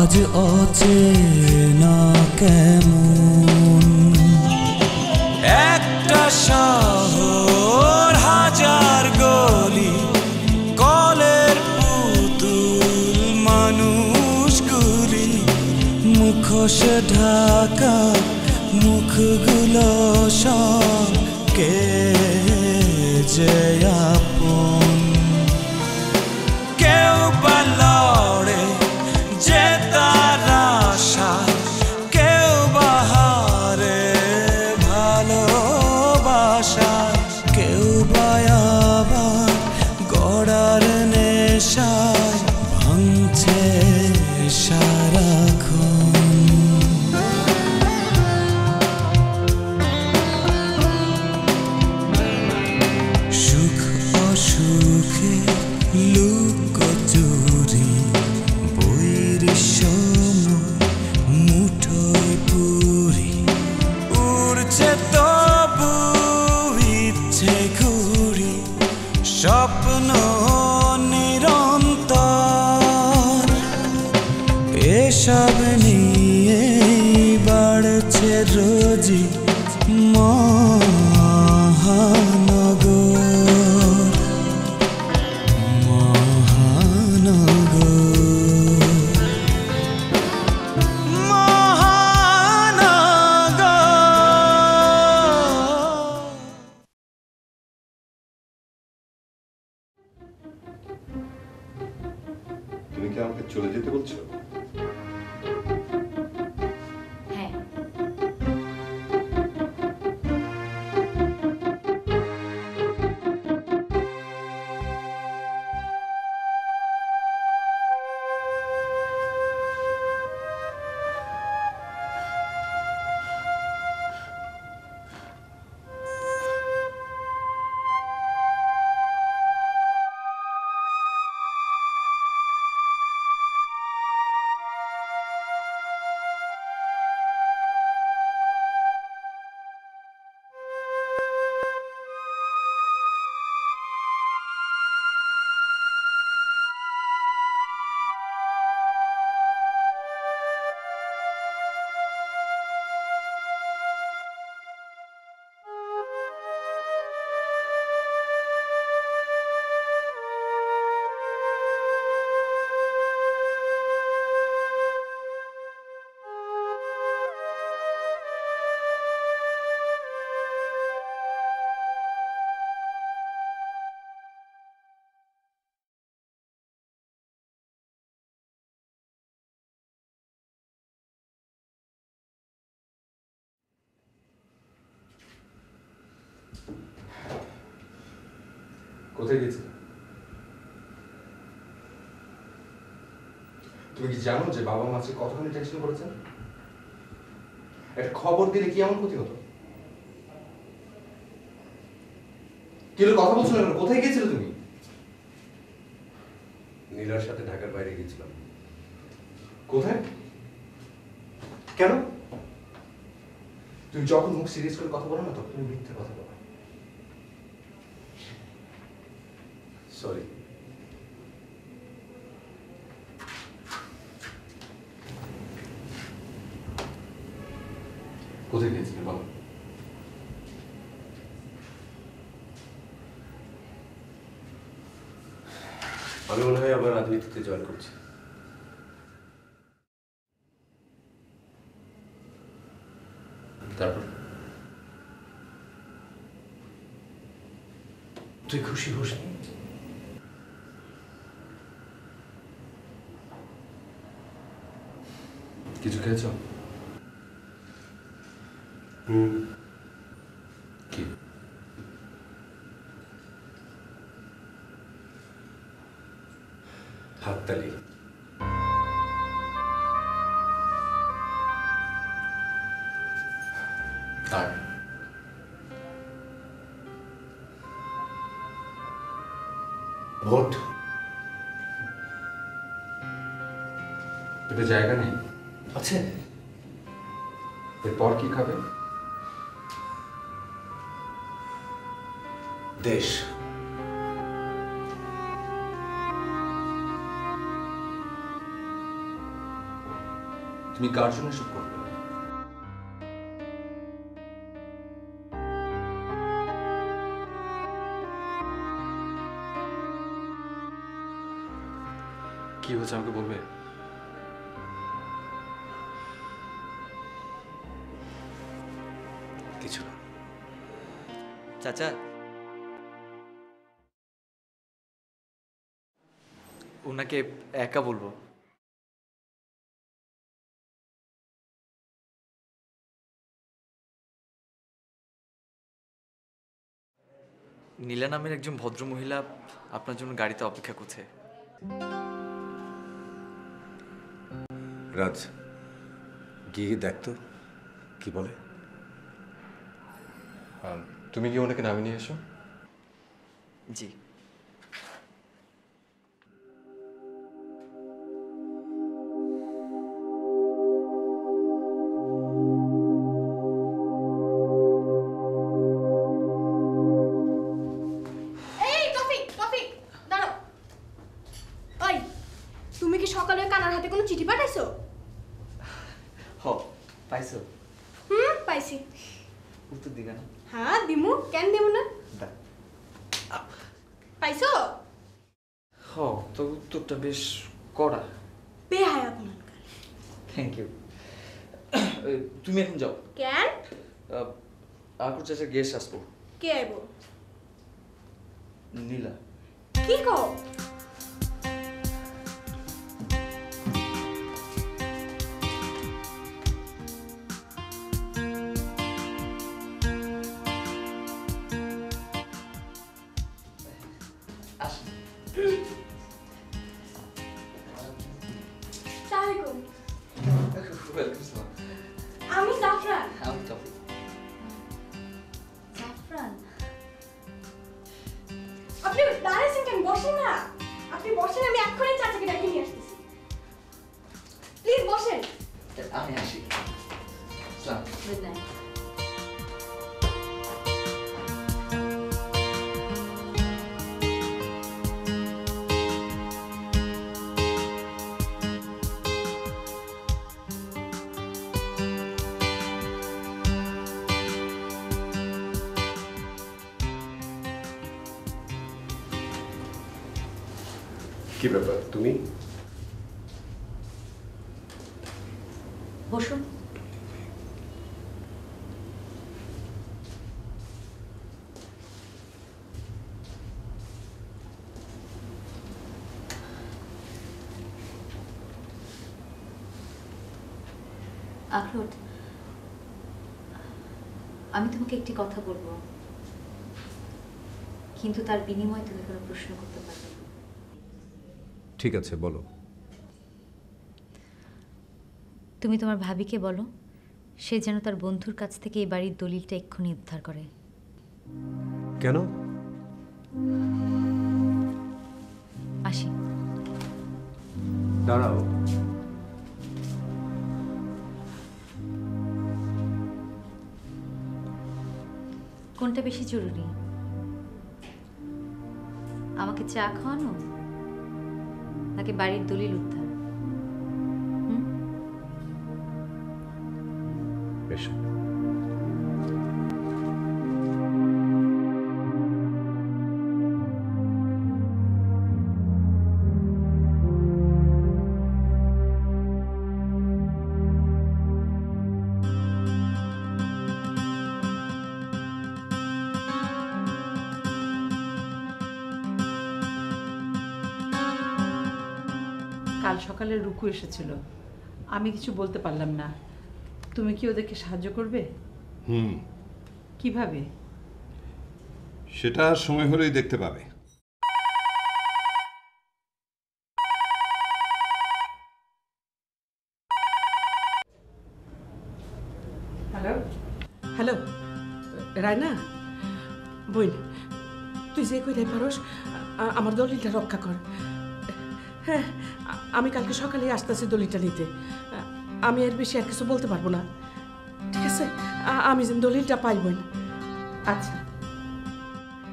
আজ অচেনা কেমন? একটা শহর, হাজার গলি, কলের পুতুল, মানুষ মানুষগুলি মুখোশ, ঢাকা, মুখগুলো সব কে যে ভালোবাসা কেউ বা আবার গড়ার নেশায় কোথায় গেছিলে? তুমি কি জানো যে বাবা মা আজকে কতখানি টেনশন করেছেন? একটা খবর দিলে কি এমন ক্ষতি হতো? কি হলো, কথা বলছো না কোথায় গেছিলে তুমি? নীলার সাথে ঢাকার বাইরে গেছিলাম কোথায়? কেন? তুমি যখন মুখ সিরিয়াস করে কথা বলো না তখন তুমি মিথ্যে কথা বলো। সরি কোথায় গিয়েছিলে বলো? আমি মনে হয় আবার রাজনীতিতে জয়েন করছি। তারপর? তুই খুশি হোস কিছু খেয়েছ হুম কি এরপর কি খাবে? দেশ। তুমি কার জন্য সব করবে? কি হয়েছে আমাকে বলবে? চাচা ওনাকে একা বলব। নীলা নামের একজন ভদ্রমহিলা আপনার জন্য গাড়িতে অপেক্ষা করছে। রাজ গিয়ে দেখ তো কি বলে? আম, তুমি কি ওনাকে নামিয়ে নিয়ে এসো। জি। তো বেশ কড়া। বেহায় আপনার থ্যাংক ইউ তুমি এখন যাও। কেন? আকুর চাচা গেস্ট আসব। কে আইব? নীলা। কি কও? কি ব্যাপার তুমি? বসুন আখরোট, আমি তোমাকে একটি কথা বলব, কিন্তু তার বিনিময়ে তুমি কোনো প্রশ্ন করতে পারবে না। ঠিক আছে বলো। তুমি তোমার ভাবিকে বলো সে যেন তার বন্ধুর কাছ থেকে এই বাড়ির দলিলটা এক্ষুনি উদ্ধার করে। কেন? আসি। দাঁড়াও। কোনটা বেশি জরুরি? আমাকে চা খাওয়ানো? নাকি বাড়ির দলিল উদ্ধার। বেশ। সকালে রুকু এসেছিল। আমি কিছু বলতে পারলাম না। তুমি কি ওদেরকে সাহায্য করবে? হুম। কীভাবে? সেটা সময় হলেই দেখতে পাবে। হ্যালো? হ্যালো রায়না? বইন তুই যে কই পারস আমার দলিলটা রক্ষা কর। হ্যাঁ আমি কালকে সকালে আসতেছি দলিলটা নিতে। আমি এর বেশি আর কিছু বলতে পারব না। ঠিক আছে? আমি যেন দলিলটা পাই বোন আচ্ছা।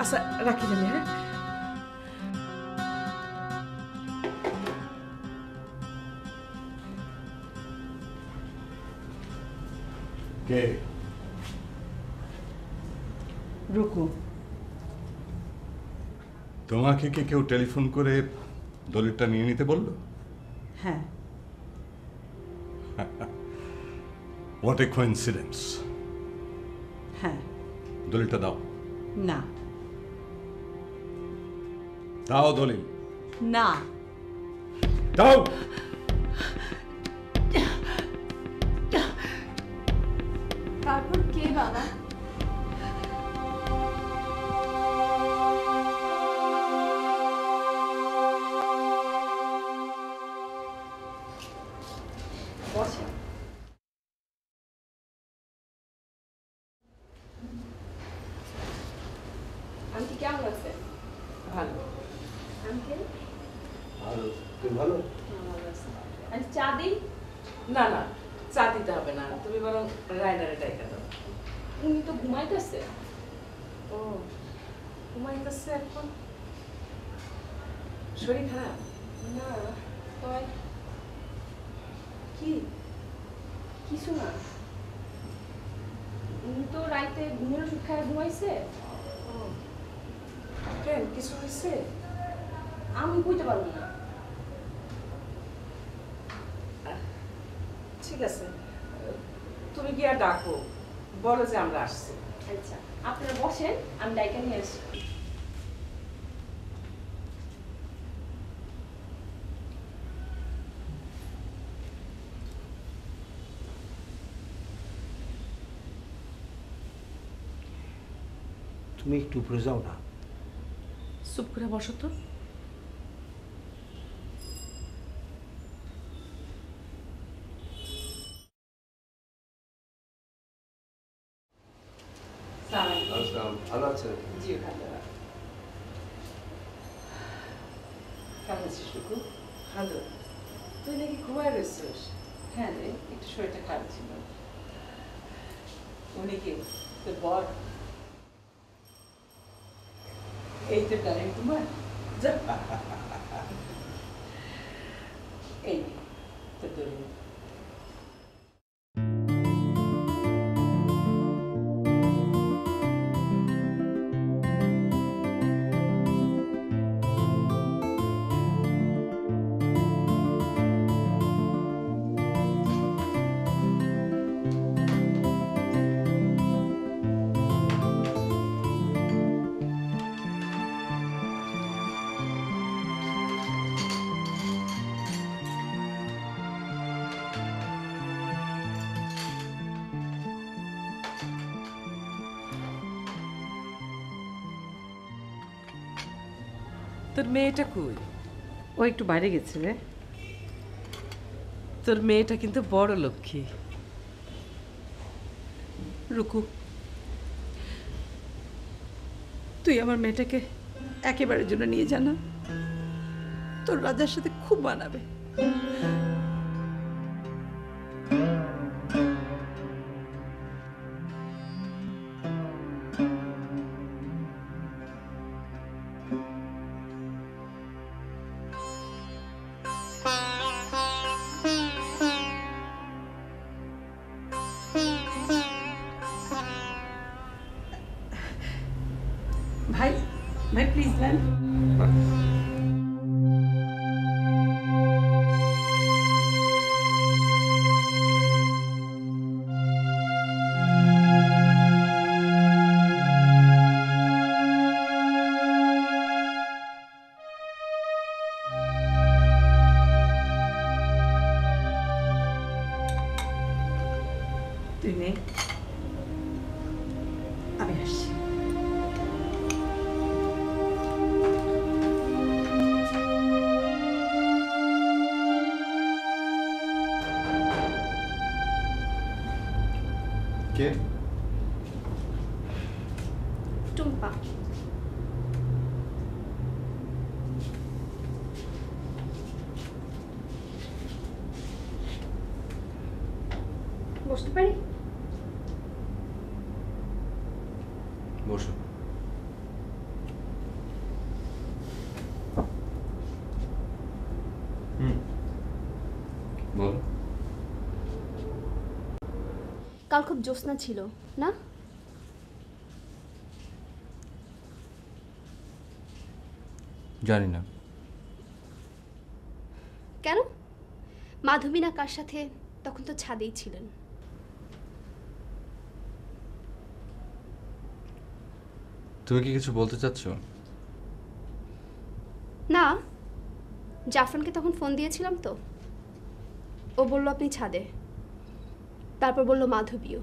আচ্ছা রাখি জানি হ্যাঁ? কে? রুকু। তোমাকে কি কেউ টেলিফোন করে দলিলটা নিয়ে নিতে বলল? হ্যাঁ। হোয়াট এ কোইন্সিডেন্স হ্যাঁ। দলিলটা দাও। না। দাও দলিল। না। দাও। বসে আন্টি কেমন আছে? ভালো। আঙ্কেল ভালো। তুই ভালো? ভালো আন্টি চা দিই না না চা দিতে হবে না। তুমি বরং রায়নারে ডাইকা দাও। উনি তো ঘুমাইতেছে। ও ঘুমাইতেছে এখন। শরীর খারাপ না তয় কি কিছু না উনি তো রাইতে ঘুমের ওষুধ খায় ঘুমাইছে? ও। কেন কিছু হয়েছে? আমি বুঝতে পারব না। ঠিক আছে তুমি গিয়া ডাকো বলো যে আমরা আসছি। আচ্ছা আপনারা বসেন আমি ডাইকা নিয়ে আসি তুমি একটু উপরে যাও না। চুপ করে বসো তো। ভালো আছে জি ভালো। কেমন আছিস টুকু ভালো। তুই নাকি ঘুমায় রয়েছিস? হ্যাঁ রে একটু শরীরটা খারাপ ছিল। উনি কি তোর বর? এই তো ডালিম কুমার যা এই তোর মেয়েটা কই? ও একটু বাইরে গেছে রে। তোর মেয়েটা কিন্তু বড় লক্ষ্মী। রুকু তুই আমার মেয়েটাকে একেবারের জন্য নিয়ে জানা তোর রাজার সাথে খুব মানাবে। then. কে টুম্পা বসতে পারি বসো হুম বলো কাল খুব জ্যোৎস্না ছিল না? জানি না কেন? মাধবী না কার সাথে তখন তো ছাদেই ছিলেন। তুমি কি কিছু বলতে চাচ্ছ? না জাফরানকে তখন ফোন দিয়েছিলাম তো। ও বলল আপনি ছাদে। তারপর বলল মাধবীও।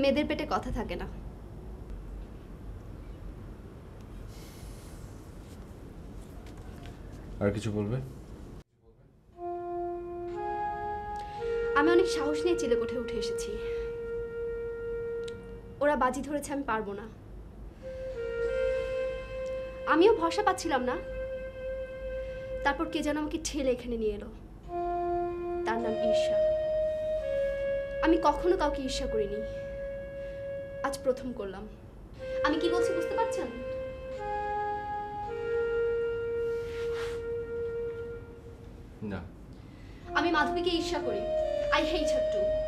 মেয়েদের পেটে কথা থাকে না। আর কিছু বলবে? আমি অনেক সাহস নিয়ে চিলেকোঠে উঠে এসেছি। ওরা বাজি ধরেছে আমি পারব না। আমিও ভরসা পাচ্ছিলাম না। তারপর কে যেন আমাকে ঠেলে এখানে নিয়ে এলো। নাম ঈর্ষা। আমি কখনো কাউকে ঈর্ষা করিনি। আজ প্রথম করলাম। আমি কি বলছি বুঝতে পারছেন? না। আমি মাধবীকে ঈর্ষা করি। আই হেট হার টু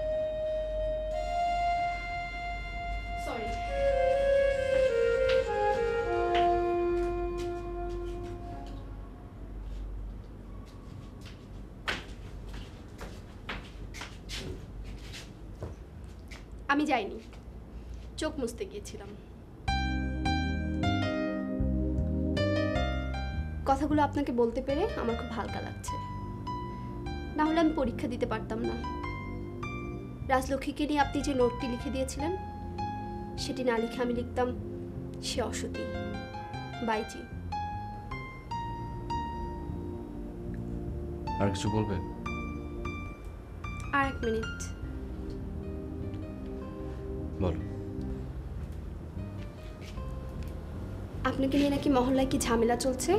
আপনাকে বলতে পেরে আমার খুব হালকা লাগছে। না হলে আমি পরীক্ষা দিতে পারতাম না। রাজলক্ষ্মীকে নিয়ে আপনি যে নোটটি লিখে দিয়েছিলেন সেটি না লিখে আমি লিখতাম সে অসতী। বাইজি আর কিছু বলবে আর এক মিনিট। বলো। আপনাকে নিয়ে নাকি মহল্লায় কি ঝামেলা চলছে?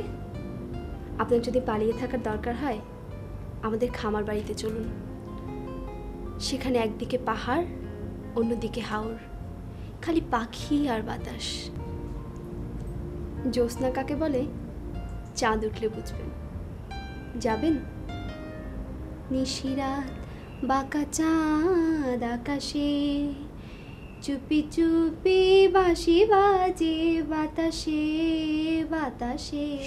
আপনার যদি পালিয়ে থাকার দরকার হয়, আমাদের খামার বাড়িতে চলুন। সেখানে একদিকে পাহাড়, অন্যদিকে হাওর, খালি পাখি আর বাতাস। জ্যোৎস্না কাকে বলে? চাঁদ উঠলে বুঝবেন। যাবেন? নিশিরাত বাঁকা চাঁদ আকাশে, চুপি চুপি বাঁশি বাজে বাতাসে বাতাসে।